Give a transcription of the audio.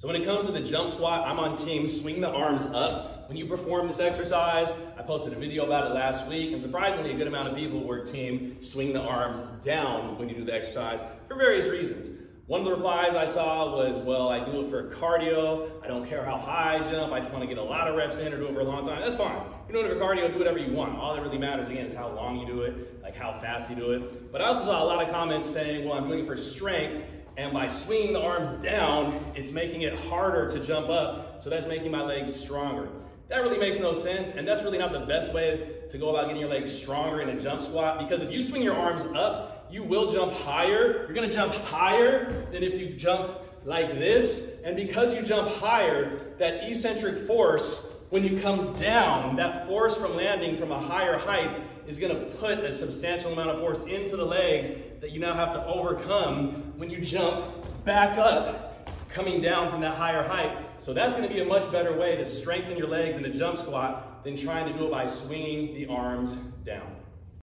So when it comes to the jump squat, I'm on team swing the arms up. When you perform this exercise, I posted a video about it last week, and surprisingly, a good amount of people were team swing the arms down when you do the exercise for various reasons. One of the replies I saw was, well, I do it for cardio. I don't care how high I jump. I just want to get a lot of reps in or do it for a long time. That's fine. You it for cardio, do whatever you want. All that really matters, again, is how long you do it, like how fast you do it. But I also saw a lot of comments saying, well, I'm doing it for strength. And by swinging the arms down, it's making it harder to jump up, so that's making my legs stronger. That really makes no sense, and that's really not the best way to go about getting your legs stronger in a jump squat, because if you swing your arms up, you will jump higher. You're gonna jump higher than if you jump like this, and because you jump higher, that eccentric force, when you come down, that force from landing from a higher height is gonna put a substantial amount of force into the legs that you now have to overcome when you jump back up, coming down from that higher height. So that's gonna be a much better way to strengthen your legs in a jump squat than trying to do it by swinging the arms down.